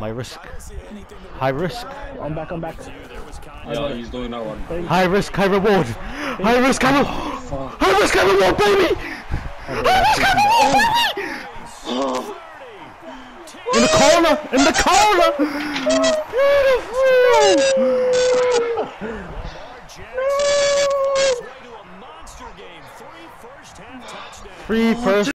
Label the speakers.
Speaker 1: My risk. High risk.
Speaker 2: I'm back, I'm back.
Speaker 3: Yeah, he's doing that one.
Speaker 1: High risk, high reward. High risk, high reward. High risk, high reward, baby. High risk, high reward, baby. In the corner, in the corner. Beautiful. Three first